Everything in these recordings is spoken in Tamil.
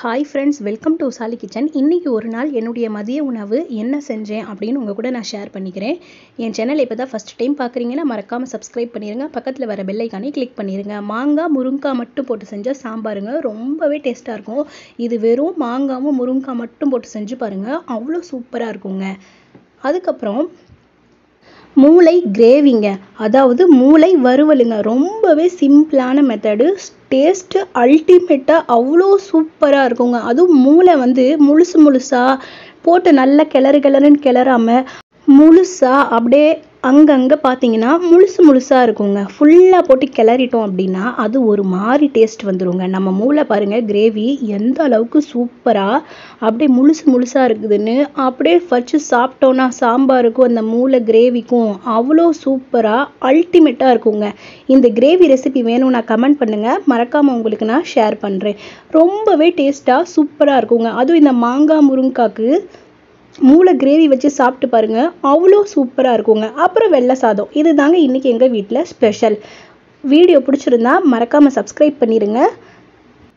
ஹாய் ஃப்ரெண்ட்ஸ் வெல்கம் டு உசாலி கிச்சன் இன்றைக்கி ஒரு நாள் என்னுடைய மதிய உணவு என்ன செஞ்சேன் அப்படின்னு உங்கள் கூட நான் ஷேர் பண்ணிக்கிறேன். என் சேனல் இப்போ தான் ஃபஸ்ட் டைம் பார்க்குறீங்கன்னா மறக்காமல் சப்ஸ்கிரைப் பண்ணிடுங்க பக்கத்தில் வர பெல்லைக்கானே கிளிக் பண்ணிடுங்க மாங்காய் முருங்காய் மட்டும் போட்டு செஞ்சால் சாம்பாருங்க ரொம்பவே டேஸ்ட்டாக இருக்கும். இது வெறும் மாங்காவும் முருங்காய் மட்டும் போட்டு செஞ்சு பாருங்கள் அவ்வளோ சூப்பராக இருக்குங்க. அதுக்கப்புறம் மூளை கிரேவிங்க. அதாவது மூளை வறுவலுங்க. ரொம்பவே சிம்பிளான மெத்தடு டேஸ்ட்டு அல்டிமேட்டாக அவ்வளோ சூப்பராக இருக்குங்க. அதுவும் மூளை வந்து முழுசு முழுசாக போட்டு நல்லா கிளறு கிளறுன்னு கிளறாமல் முழுசாக அப்படியே அங்கங்கே பார்த்தீங்கன்னா முழுசு முழுசாக இருக்குங்க. ஃபுல்லாக போட்டு கிளறிட்டோம் அப்படின்னா அது ஒரு மாதிரி டேஸ்ட் வந்துடுங்க நம்ம மூளை பாருங்கள் கிரேவி எந்த அளவுக்கு சூப்பராக அப்படியே முழுசு முழுசாக இருக்குதுன்னு அப்படியே ஃபர்ஸ்ட் சாப்பிட்டோன்னா சாம்பாருக்கும் அந்த மூளை கிரேவிக்கும் அவ்வளோ சூப்பராக அல்டிமேட்டாக இருக்குங்க. இந்த கிரேவி ரெசிபி வேணும்னா கமெண்ட் பண்ணுங்கள் மறக்காமல் உங்களுக்கு நான் ஷேர் பண்ணுறேன் ரொம்பவே டேஸ்ட்டாக சூப்பராக இருக்குங்க. அதுவும் இந்த மாங்காய் முருங்காக்கு மூளை கிரேவி வச்சு சாப்பிட்டு பாருங்க. அவ்வளோ சூப்பராக இருக்குங்க. அப்புறம் வெள்ளை சாதம். இது தாங்க இன்றைக்கி எங்கள் வீட்டில் ஸ்பெஷல் வீடியோ பிடிச்சிருந்தா மறக்காமல் சப்ஸ்கிரைப் பண்ணிடுங்க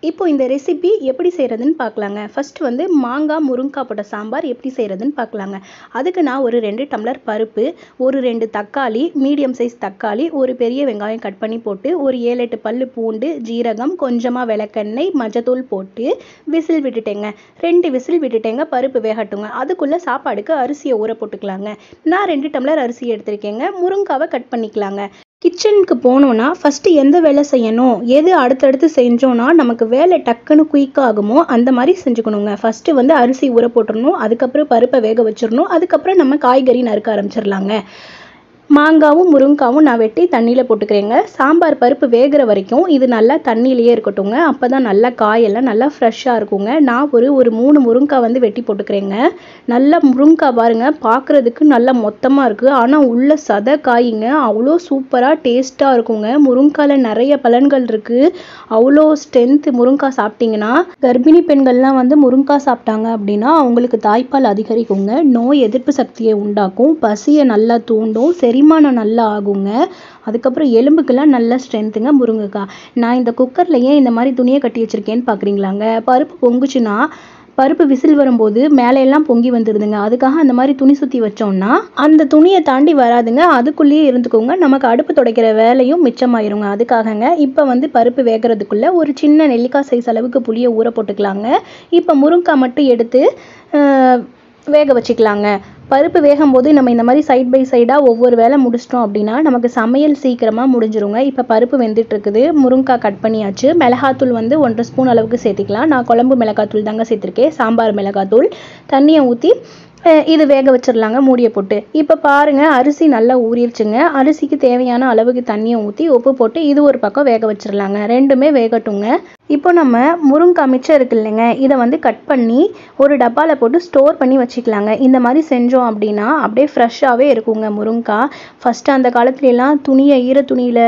இப்போ இந்த ரெசிபி எப்படி செய்கிறதுன்னு பார்க்கலாங்க. ஃபஸ்ட்டு வந்து மாங்காய் முருங்காய் போட்ட சாம்பார் எப்படி செய்கிறதுன்னு பார்க்கலாங்க. அதுக்கு நான் ஒரு ரெண்டு டம்ளர் பருப்பு ஒரு ரெண்டு தக்காளி மீடியம் சைஸ் தக்காளி ஒரு பெரிய வெங்காயம் கட் பண்ணி போட்டு ஒரு ஏழு எட்டு பல்லு பூண்டு ஜீரகம் கொஞ்சமாக விளக்கெண்ணெய் மஞ்சத்தூள் போட்டு விசில் விட்டுட்டேங்க. ரெண்டு விசில் விட்டுட்டேங்க பருப்பு வேகட்டுங்க. அதுக்குள்ளே சாப்பாடுக்கு அரிசியை ஊற போட்டுக்கலாங்க. நான் ரெண்டு டம்ளர் அரிசி எடுத்திருக்கேங்க. முருங்காவை கட் பண்ணிக்கலாங்க. கிச்சனுக்கு போனோன்னா ஃபஸ்ட்டு எந்த வேலை செய்யணும் எது அடுத்தடுத்து செஞ்சோன்னா நமக்கு வேலை டக்குன்னு குயிக் ஆகுமோ அந்த மாதிரி செஞ்சுக்கணுங்க. ஃபஸ்ட்டு வந்து அரிசி ஊற போட்டுடணும் அதுக்கப்புறம் பருப்பை வேக வச்சிடணும் அதுக்கப்புறம் நம்ம காய்கறி நறுக்க ஆரம்பிச்சிடலாங்க. மாங்காவும் முருங்காவும் நான் வெட்டி தண்ணியில் போட்டுக்கிறேங்க. சாம்பார் பருப்பு வேகிற வரைக்கும் இது நல்லா தண்ணியிலேயே இருக்கட்டுங்க அப்போ தான் நல்லா காயெல்லாம் நல்லா ஃப்ரெஷ்ஷாக இருக்குங்க. நான் ஒரு ஒரு மூணு முருங்காய் வந்து வெட்டி போட்டுக்கிறேங்க. நல்லா முருங்காய் பாருங்கள் பார்க்குறதுக்கு நல்லா மொத்தமாக இருக்குது ஆனால் உள்ள சதை காய்ங்க. அவ்வளோ சூப்பராக டேஸ்ட்டாக இருக்குங்க. முருங்காயில் நிறைய பலன்கள் இருக்குது அவ்வளோ ஸ்ட்ரென்த் முருங்காய் சாப்பிட்டிங்கன்னா கர்ப்பிணி பெண்கள்லாம் வந்து முருங்காய் சாப்பிட்டாங்க அப்படின்னா அவங்களுக்கு தாய்ப்பால் அதிகரிக்குங்க. நோய் எதிர்ப்பு சக்தியை உண்டாக்கும். பசியை நல்லா தூண்டும். சரி செரிமானம் நல்லா ஆகுங்க. அதுக்கப்புறம் எலும்புக்கெல்லாம் நல்ல ஸ்ட்ரென்த்துங்க முருங்கைக்காய். நான் இந்த குக்கரில் ஏன் இந்த மாதிரி துணியை கட்டி வச்சுருக்கேன்னு பார்க்குறீங்களாங்க பருப்பு பொங்குச்சுன்னா பருப்பு விசில் வரும்போது மேலே எல்லாம் பொங்கி வந்துடுதுங்க அதுக்காக அந்த மாதிரி துணி சுற்றி வச்சோம்னா அந்த துணியை தாண்டி வராதுங்க. அதுக்குள்ளேயே இருந்துக்கோங்க. நமக்கு அடுப்பு துடைக்கிற வேலையும் மிச்சமாயிருங்க. அதுக்காகங்க இப்போ வந்து பருப்பு வேகிறதுக்குள்ளே ஒரு சின்ன நெல்லிக்காய் சைஸ் அளவுக்கு புளியை ஊற போட்டுக்கலாங்க. இப்போ முருங்காய் மட்டும் எடுத்து வேக வச்சுக்கலாங்க. பருப்பு வேகும் போது நம்ம இந்த மாதிரி சைட் பை சைடாக ஒவ்வொரு வேலை முடிச்சிட்டோம் அப்படின்னா நமக்கு சமையல் சீக்கிரமாக முடிஞ்சிருங்க. இப்போ பருப்பு வெந்துட்டுருக்குது. முருங்காய் கட் பண்ணியாச்சு. மிளகாத்தூள் வந்து ஒன்றரை ஸ்பூன் அளவுக்கு சேர்த்திக்கலாம். நான் குழம்பு மிளகாத்தூள் தாங்க சேர்த்துருக்கேன். சாம்பார் மிளகாத்தூள். தண்ணியை ஊற்றி இது வேக வச்சிடலாங்க மூடியை போட்டு. இப்போ பாருங்கள் அரிசி நல்லா ஊறிடுச்சுங்க. அரிசிக்கு தேவையான அளவுக்கு தண்ணியை ஊற்றி உப்பு போட்டு இது ஒரு பக்கம் வேக வச்சிடலாங்க. ரெண்டுமே வேகட்டுங்க. இப்போ நம்ம முருங்காய் மிச்சம் இருக்கு இல்லைங்க இதை வந்து கட் பண்ணி ஒரு டப்பாவில் போட்டு ஸ்டோர் பண்ணி வச்சுக்கலாங்க. இந்த மாதிரி செஞ்சோம் அப்படின்னா அப்படியே ஃப்ரெஷ்ஷாகவே இருக்குங்க முருங்காய் ஃபஸ்ட்டு அந்த காலத்துலலாம் துணியை ஈர துணியில்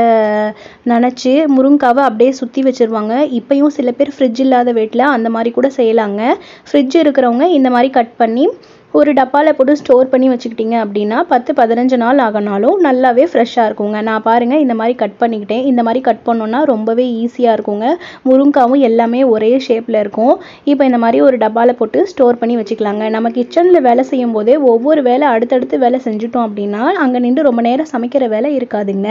நினச்சி முருங்காவை அப்படியே சுற்றி வச்சுருவாங்க. இப்போயும் சில பேர் ஃப்ரிட்ஜ் இல்லாத வீட்டில் அந்த மாதிரி கூட செய்யலாங்க. ஃப்ரிட்ஜ் இருக்கிறவங்க இந்த மாதிரி கட் பண்ணி ஒரு டப்பாவில் போட்டு ஸ்டோர் பண்ணி வச்சுக்கிட்டிங்க அப்படின்னா பத்து பதினஞ்சு நாள் ஆகினாலும் நல்லாவே ஃப்ரெஷ்ஷாக இருக்குங்க. நான் பாருங்கள் இந்த மாதிரி கட் பண்ணிக்கிட்டேன். இந்த மாதிரி கட் பண்ணோன்னா ரொம்பவே ஈஸியாக இருக்குங்க. முருங்காவும் எல்லாமே ஒரே ஷேப்பில் இருக்கும். இப்போ இந்த மாதிரி ஒரு டப்பாவில் போட்டு ஸ்டோர் பண்ணி வச்சுக்கலாங்க. நம்ம கிச்சனில் வேலை செய்யும் போதே ஒவ்வொரு வேலை அடுத்தடுத்து வேலை செஞ்சுட்டோம் அப்படின்னா அங்கே நின்று ரொம்ப நேரம் சமைக்கிற வேலை இருக்காதுங்க.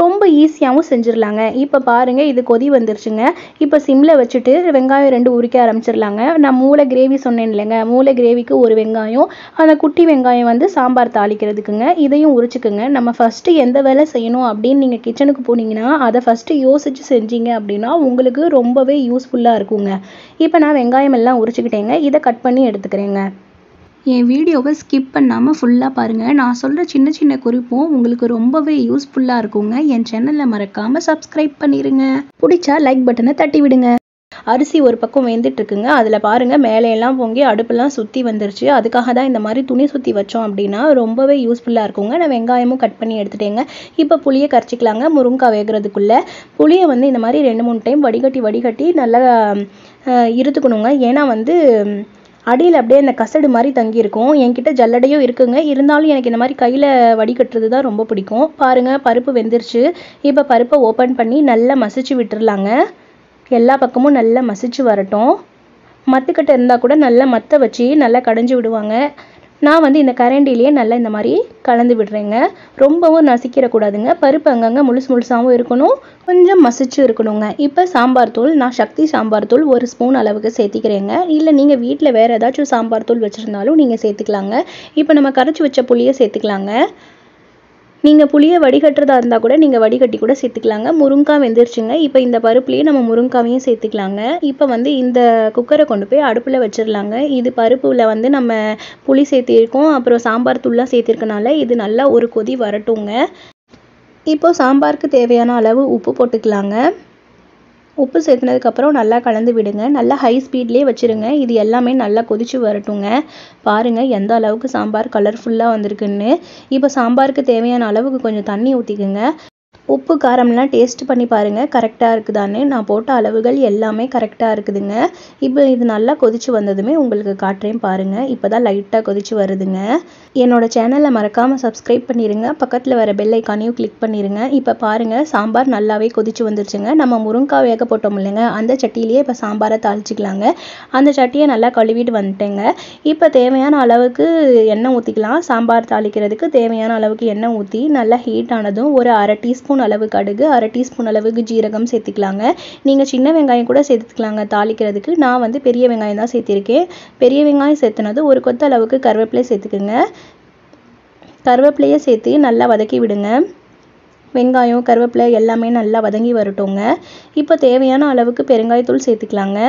ரொம்ப ஈஸியாகவும் செஞ்சிடலாங்க இப்போ பாருங்கள் இது கொதி வந்துருச்சுங்க. இப்போ சிம்மில் வச்சுட்டு வெங்காயம் ரெண்டு உரிக்க ஆரம்பிச்சிடலாங்க நான் மூளை கிரேவி சொன்னேன் இல்லைங்க. மூளை கிரேவிக்கு ஒரு வெங்காயம் அந்த குட்டி வெங்காயம் வந்து சாம்பார் தாளிக்கிறதுக்குங்க. இதையும் உரிச்சுக்குங்க. நம்ம ஃபஸ்ட்டு எந்த வேலை செய்யணும் அப்படின்னு நீங்கள் கிச்சனுக்கு போனீங்கன்னா அதை ஃபஸ்ட்டு யோசித்து செஞ்சீங்க அப்படின்னா உங்களுக்கு ரொம்பவே யூஸ்ஃபுல்லாக இருக்குங்க. இப்போ நான் வெங்காயம் எல்லாம் உரிச்சுக்கிட்டேங்க. இதை கட் பண்ணி எடுத்துக்கிறேங்க. என் வீடியோவை ஸ்கிப் பண்ணாமல் ஃபுல்லாக பாருங்கள் நான் சொல்கிற சின்ன சின்ன குறிப்பும் உங்களுக்கு ரொம்பவே யூஸ்ஃபுல்லாக இருக்குங்க. என் சேனலில் மறக்காமல் சப்ஸ்கிரைப் பண்ணிடுங்க பிடிச்சா லைக் பட்டனை தட்டி விடுங்க அரிசி ஒரு பக்கம் வேந்துட்டு இருக்குங்க அதில் பாருங்கள் மேலையெல்லாம் பொங்கி அடுப்பெல்லாம் சுற்றி வந்துருச்சு. அதுக்காக தான் இந்த மாதிரி துணி சுற்றி வச்சோம் அப்படின்னா ரொம்பவே யூஸ்ஃபுல்லாக இருக்குங்க. நான் வெங்காயமும் கட் பண்ணி எடுத்துட்டேங்க. இப்போ புளியை கரைச்சிக்கலாங்க. முருங்காய் வேகிறதுக்குள்ளே புளியை வந்து இந்த மாதிரி ரெண்டு மூணு டைம் வடிகட்டி வடிகட்டி நல்லா இருத்துக்கணுங்க. ஏன்னா வந்து அடியில் அப்படியே அந்த கசடு மாதிரி தங்கியிருக்கும். என்கிட்ட ஜல்லடையும் இருக்குங்க. இருந்தாலும் எனக்கு இந்த மாதிரி கையில் வடிகட்டுறது தான் ரொம்ப பிடிக்கும். பாருங்கள் பருப்பு வெந்துருச்சு. இப்போ பருப்பை ஓப்பன் பண்ணி நல்லா மசிச்சு விட்டுறலாங்க. எல்லா பக்கமும் நல்லா மசிச்சு வரட்டும். மத்துக்கிட்ட இருந்தால் கூட நல்லா மத்த வச்சு நல்லா கடைஞ்சி விடுவாங்க. நான் வந்து இந்த கரண்டிலேயே நல்லா இந்த மாதிரி கலந்து விடுறேங்க. ரொம்பவும் நசிக்கிறக்கூடாதுங்க பருப்பு அங்கங்கே முழுசு முழுசாகவும் இருக்கணும். கொஞ்சம் மசிச்சு இருக்கணுங்க. இப்போ சாம்பார் தூள் நான் சக்தி சாம்பார் தூள் ஒரு ஸ்பூன் அளவுக்கு சேர்த்திக்கிறேங்க. இல்லை நீங்கள் வீட்டில் வேறு ஏதாச்சும் சாம்பார் தூள் வச்சுருந்தாலும் நீங்கள் சேர்த்துக்கலாங்க. இப்போ நம்ம கரைச்சி வச்ச புளியை சேர்த்துக்கலாங்க. நீங்கள் புளியை வடிகட்டுறதா இருந்தால் கூட நீங்கள் வடிகட்டி கூட சேர்த்துக்கலாங்க. முருங்காய் வெந்துருச்சுங்க. இப்போ இந்த பருப்புலேயே நம்ம முருங்காவையும் சேர்த்துக்கலாங்க. இப்போ வந்து இந்த குக்கரை கொண்டு போய் அடுப்பில் வச்சிடலாங்க இது பருப்பில் வந்து நம்ம புளி சேர்த்திருக்கோம். அப்புறம் சாம்பார் தூள்லாம் சேர்த்திருக்கனால இது நல்லா ஒரு கொதி வரட்டுங்க. இப்போது சாம்பாருக்கு தேவையான அளவு உப்பு போட்டுக்கலாங்க. உப்பு சேர்த்துனதுக்கப்புறம் நல்லா கலந்து விடுங்க. நல்லா ஹை ஸ்பீட்லேயே வச்சுருங்க. இது எல்லாமே நல்லா கொதிச்சு வரட்டுங்க. பாருங்கள் எந்த அளவுக்கு சாம்பார் கலர்ஃபுல்லாக வந்திருக்குன்னு. இப்போ சாம்பாருக்கு தேவையான அளவுக்கு கொஞ்சம் தண்ணி ஊற்றிக்குங்க உப்பு காரம்லாம் டேஸ்ட் பண்ணி பாருங்கள் கரெக்டாக இருக்குதான்னு. நான் போட்ட அளவுகள் எல்லாமே கரெக்டாக இருக்குதுங்க. இப்போ இது நல்லா கொதிச்சு வந்ததுமே உங்களுக்கு காட்டுறேன் பாருங்கள் இப்போ தான் லைட்டாக கொதிச்சு வருதுங்க. என்னோட சேனலை மறக்காமல் சப்ஸ்கிரைப் பண்ணிடுங்க பக்கத்தில் வர பெல் ஐக்கானையும் கிளிக் பண்ணிடுங்க இப்போ பாருங்கள் சாம்பார் நல்லாவே கொதிச்சு வந்துருச்சுங்க. நம்ம முருங்காய் வேக போட்டோம் இல்லைங்க. அந்த சட்டியிலேயே இப்போ சாம்பாரை தாளிச்சிக்கலாங்க. அந்த சட்டியை நல்லா கழுவிட்டு வந்துட்டேங்க. இப்போ தேவையான அளவுக்கு எண்ணெய் ஊற்றிக்கலாம் சாம்பார் தாளிக்கிறதுக்கு தேவையான அளவுக்கு எண்ணெய் ஊற்றி நல்லா ஹீட் ஆனதும் ஒரு அரை டீஸ்பூன் அளவு கடுகு அரை டீஸ்பூன் அளவுக்கு ஜீரகம் சேர்த்துக்கலாங்க. நீங்கள் சின்ன வெங்காயம் கூட சேர்த்துக்கலாங்க. தாளிக்கிறதுக்கு நான் வந்து பெரிய வெங்காயம் தான் சேர்த்திருக்கேன். பெரிய வெங்காயம் சேர்த்துனது ஒரு கொத்த அளவுக்கு கருவேப்பிலை சேர்த்துக்குங்க. கருவேப்பிலையை சேர்த்து நல்லா வதக்கி விடுங்க. வெங்காயம் கருவேப்பிலை எல்லாமே நல்லா வதங்கி வரட்டுங்க. இப்போ தேவையான அளவுக்கு பெருங்காயத்தூள் சேர்த்துக்கலாங்க.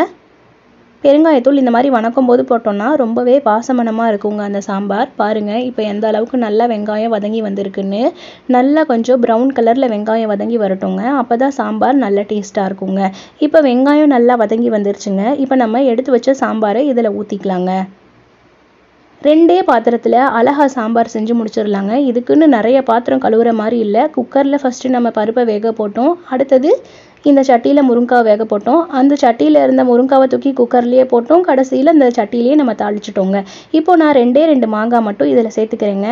பெருங்காயத்தூள் இந்த மாதிரி வணக்கும் போது போட்டோம்னா ரொம்பவே வாசமனமாக இருக்குங்க அந்த சாம்பார். பாருங்கள் இப்போ எந்த அளவுக்கு நல்லா வெங்காயம் வதங்கி வந்திருக்குன்னு. நல்லா கொஞ்சம் ப்ரௌன் கலரில் வெங்காயம் வதங்கி வரட்டுங்க. அப்போ தான் சாம்பார் நல்லா டேஸ்ட்டாக இருக்குங்க. இப்போ வெங்காயம் நல்லா வதங்கி வந்துருச்சுங்க. இப்போ நம்ம எடுத்து வச்ச சாம்பாரை இதில் ஊற்றிக்கலாங்க ரெண்டே பாத்திரத்தில் அழகா சாம்பார் செஞ்சு முடிச்சிடலாங்க இதுக்குன்னு நிறைய பாத்திரம் கழுவுற மாதிரி இல்லை. குக்கரில் ஃபஸ்ட்டு நம்ம பருப்பை வேக போட்டோம். அடுத்தது இந்த சட்டியில் முருங்காய் வேக போட்டோம். அந்த சட்டியில் இருந்த முருங்காவை தூக்கி குக்கர்லேயே போட்டோம். கடைசியில் இந்த சட்டியிலேயே நம்ம தாளிச்சிட்டோங்க. இப்போ நான் ரெண்டே ரெண்டு மாங்காய் மட்டும் இதில் சேர்த்துக்கிறேங்க.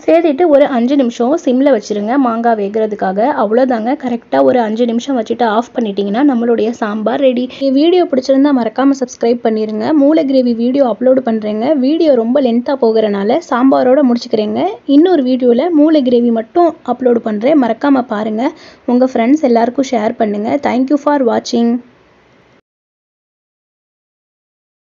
சேர்த்துட்டு ஒரு அஞ்சு நிமிஷம் சிம்மில் வச்சுருங்க. மாங்காய் வேகிறதுக்காக. அவ்வளோதாங்க கரெக்டாக ஒரு அஞ்சு நிமிஷம் வச்சுட்டு ஆஃப் பண்ணிட்டீங்கன்னா நம்மளுடைய சாம்பார் ரெடி வீடியோ பிடிச்சிருந்தா மறக்காமல் சப்ஸ்கிரைப் பண்ணிடுங்க மூளை கிரேவி வீடியோ அப்லோடு பண்ணுறேங்க வீடியோ ரொம்ப லென்த்தாக போகிறனால சாம்பாரோட முடிச்சுக்கிறேங்க. இன்னொரு வீடியோவில் மூளை கிரேவி மட்டும் அப்லோடு பண்ணுறேன் மறக்காமல் பாருங்கள் உங்கள் ஃப்ரெண்ட்ஸ் எல்லாருக்கும் ஷேர் பண்ணுங்கள் தேங்க்யூ ஃபார் வாட்சிங்